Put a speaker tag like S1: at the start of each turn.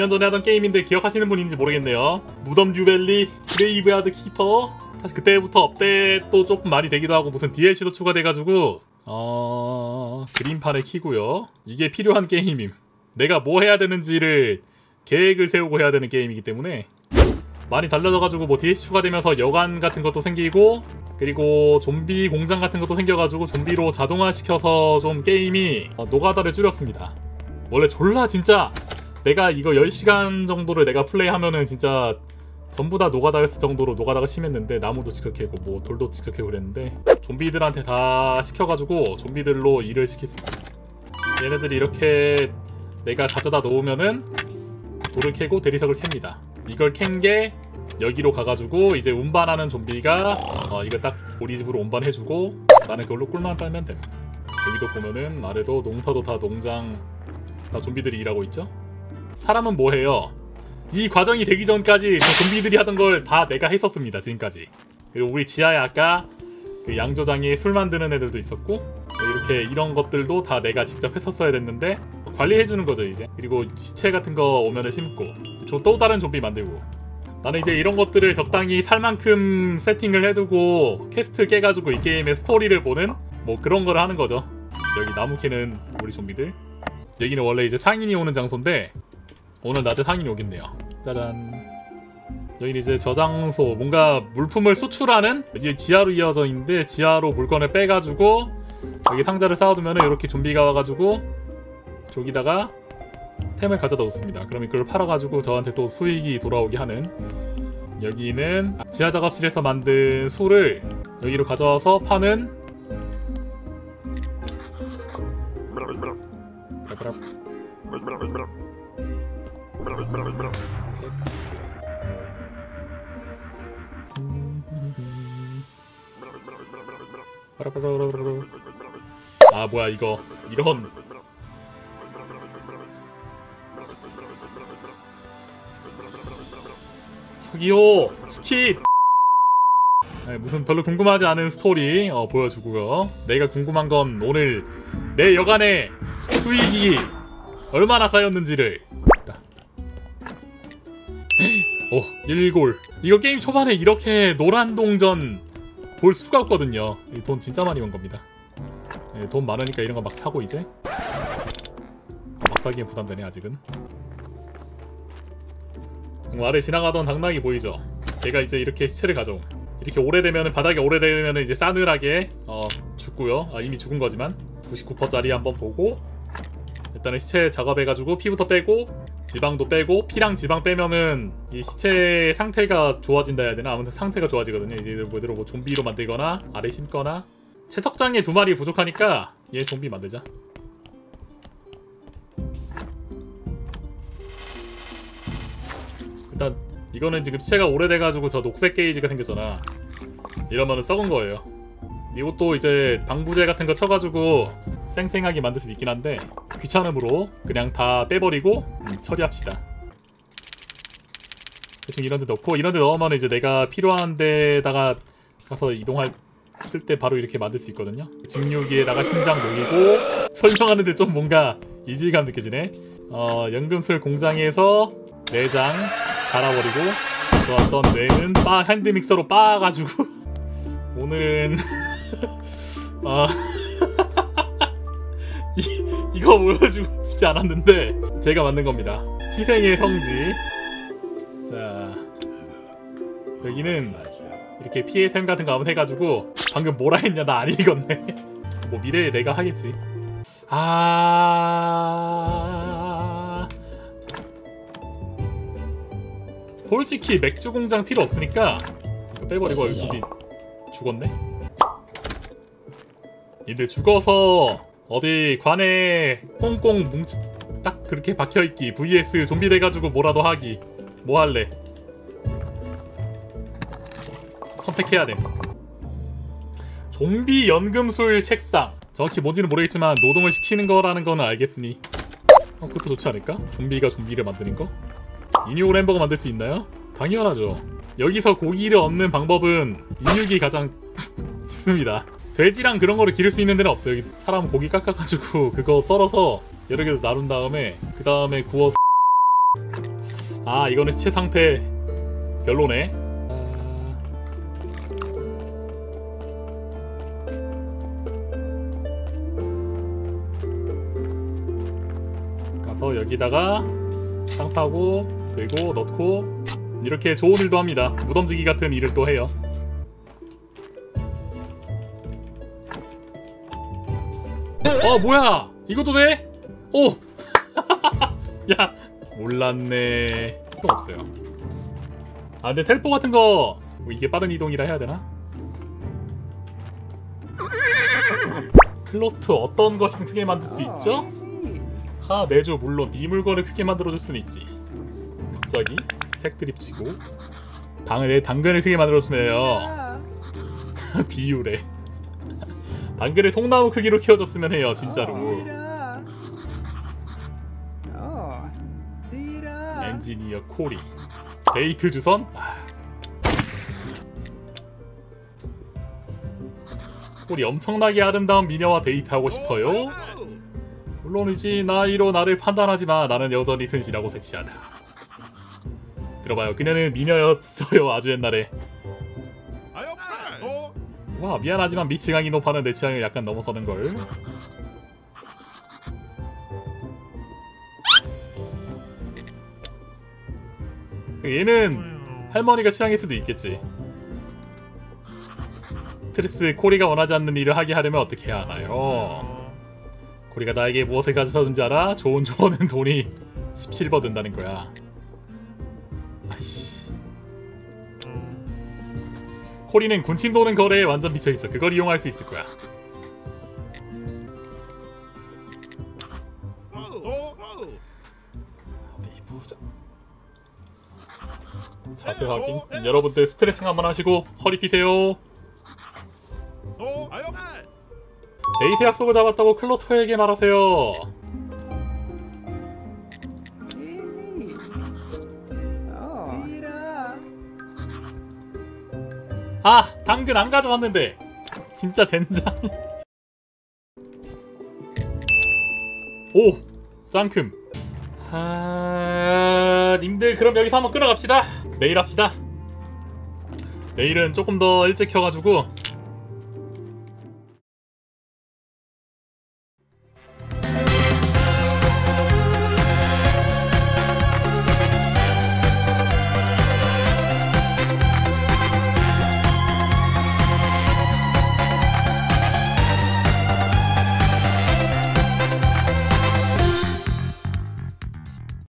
S1: 2년 전에 하던 게임인데 기억하시는 분 있는지 모르겠네요. 무덤 듀벨리, Graveyard Keeper. 사실 그때부터 업데이트도 조금 많이 되기도 하고 무슨 DLC도 추가돼가지고 어... 그림판을 키고요. 이게 필요한 게임임. 내가 뭐 해야 되는지를 계획을 세우고 해야 되는 게임이기 때문에 많이 달라져가지고 뭐 DLC 추가되면서 여관 같은 것도 생기고 그리고 좀비 공장 같은 것도 생겨가지고 좀비로 자동화시켜서 좀 게임이 어, 노가다를 줄였습니다. 원래 졸라 진짜 내가 이거 10시간 정도를 내가 플레이하면은 진짜 전부 다 노가다 했을 정도로 노가다가 심했는데 나무도 직접 캐고 뭐 돌도 직접 캐고 그랬는데 좀비들한테 다 시켜가지고 좀비들로 일을 있습니다. 얘네들이 이렇게 내가 가져다 놓으면은 돌을 캐고 대리석을 캡니다. 이걸 캔 게 여기로 가가지고 이제 운반하는 좀비가 어, 이거 딱 우리 집으로 운반해주고 나는 그걸로 꿀만 빨면 됨. 여기도 보면은 아래도 농사도 다 농장 다 좀비들이 일하고 있죠. 사람은 뭐 해요? 이 과정이 되기 전까지 저 좀비들이 하던 걸 다 내가 했었습니다 지금까지. 그리고 우리 지하에 아까 그 양조장에 술 만드는 애들도 있었고 이렇게 이런 것들도 다 내가 직접 했었어야 됐는데 관리해주는 거죠 이제 그리고 시체 같은 거 오면은 심고 저또 다른 좀비 만들고 나는 이제 이런 것들을 적당히 살 만큼 세팅을 해두고 캐스트 깨가지고 이 게임의 스토리를 보는 뭐 그런 거를 하는 거죠 여기 나무 캐는 우리 좀비들 여기는 원래 이제 상인이 오는 장소인데 오늘 낮에 상인이 오겠네요. 짜잔. 여기는 이제 저장소 뭔가 물품을 수출하는 이게 지하로 이어져 있는데 지하로 물건을 빼가지고 여기 상자를 쌓아두면 이렇게 좀비가 와가지고 저기다가 템을 가져다 놓습니다. 그럼 이걸 팔아가지고 저한테 또 수익이 돌아오게 하는 여기는 지하 작업실에서 만든 술을 여기로 가져와서 파는 아 뭐야 이거. 이런. 저기요 skip 네, 무슨 별로 궁금하지 않은 스토리 어, 보여주고요. 내가 궁금한 건 오늘 내 여관의 수익이 얼마나 쌓였는지를 오 1골. 이거 게임 초반에 이렇게 노란 동전 볼 수가 없거든요. 이돈 진짜 많이 번 겁니다. 네, 돈 많으니까 이런 거 막 사고 이제. 막 사기엔 부담되네 아직은. 음, 아래 지나가던 당나귀 보이죠? 제가 이제 이렇게 시체를 가져옴 이렇게 오래되면 바닥에 오래되면 이제 싸늘하게 어, 죽고요. 아, 이미 죽은 거지만 99%짜리 한번 보고 일단은 시체 작업해가지고 피부터 빼고 지방도 빼고 피랑 지방 빼면은 이 시체 상태가 좋아진다 해야 되나? 아무튼 상태가 좋아지거든요. 이제 뭐대로 뭐 좀비로 만들거나 아래 심거나. 채석장에 두 마리 부족하니까 얘 좀비 만들자. 일단 이거는 지금 시체가 오래돼가지고 저 녹색 게이지가 생겼잖아. 이러면은 썩은 거예요. 이것도 이제 방부제 같은 거 쳐가지고 쌩쌩하게 만들 수 있긴 한데 귀찮음으로 그냥 다 빼버리고 음, 처리합시다. 대충 이런 데 넣고 이런 데 넣으면 이제 내가 필요한 데다가 가서 이동할 쓸때 바로 이렇게 만들 수 있거든요. 증류기에다가 심장 녹이고 설명하는데 좀 뭔가 이질감 느껴지네. 어 연금술 공장에서 내장 갈아버리고 좋았던 뇌는 빠 핸드 믹서로 빻아가지고. 오늘은 어 이, 이거 보여주고 싶지 않았는데 제가 만든 겁니다. 희생의 성지. 자 여기는 이렇게 피해 샘 같은 거 한번 해가지고 방금 뭐라 했냐 나 안 읽었네. 뭐 미래에 내가 하겠지. 아. 솔직히 맥주 공장 필요 없으니까 이거 빼버리고 우리 죽었네. 얘들 죽어서 어디 관에 꽁꽁 뭉치 딱 그렇게 박혀있기. vs 좀비 돼가지고 뭐라도 하기. 뭐 할래? 선택해야 돼. 좀비 연금술 책상. 정확히 뭔지는 모르겠지만 노동을 시키는 거라는 거는 알겠으니. 어, 그것도 좋지 않을까? 좀비가 좀비를 만드는 거? 인육을 햄버거 만들 수 있나요? 당연하죠. 여기서 고기를 얻는 방법은 인육이 가장 쉽습니다 돼지랑 그런 거를 기를 수 있는 데는 없어요. 여기 사람 고기 깎아가지고 그거 썰어서 여러 개로 나눈 다음에 그 다음에 구워서 아 이거는 시체 상태 별로네. 아, 가서 여기다가 상타고 들고 넣고 이렇게 좋은 일도 합니다. 무덤지기 같은 일을 또 해요 어 뭐야? 이것도 돼? 오! 야 몰랐네. 또 없어요. 아 근데 텔포 같은 거 뭐 이게 빠른 이동이라 해야 되나? 클로트 어떤 것은 크게 만들 수 있죠? 하 내주 물론 네 물건을 크게 만들어줄 수는 있지. 갑자기 색 드립 치고 당을 당근을 크게 만들어주네요. 비유래 당근을 통나무 크기로 키워줬으면 해요 진짜로. 엔지니어 코리. 데이트 주선? 아. 코리 엄청나게 아름다운 미녀와 데이트하고 싶어요? 물론이지 나이로 나를 판단하지 마. 나는 여전히 튼실하고 섹시하다. 들어봐요. 그녀는 미녀였어요 아주 옛날에 와 미안하지만 미치광이 높아는 내 취향을 약간 넘어서는걸 얘는 할머니가 취향일 수도 있겠지 스트레스 코리가 원하지 않는 일을 하게 하려면 어떻게 해야 하나요? 코리가 나에게 무엇을 가져다 준지 알아? 좋은 조언은 돈이 17버 든다는 거야 코리는 군침 도는 거래에 완전 미쳐있어. 그걸 이용할 수 있을 거야. 어디 보자. 자세 확인. 여러분들 스트레칭 한번 하시고 허리 피세요. 데이트 약속을 잡았다고 클로토에게 말하세요. 아, 당근 안 가져왔는데. 진짜 젠장. 오, 짱큼. 아, 님들 그럼 여기서 한번 끊어갑시다. 내일 합시다. 내일은 조금 더 일찍 켜가지고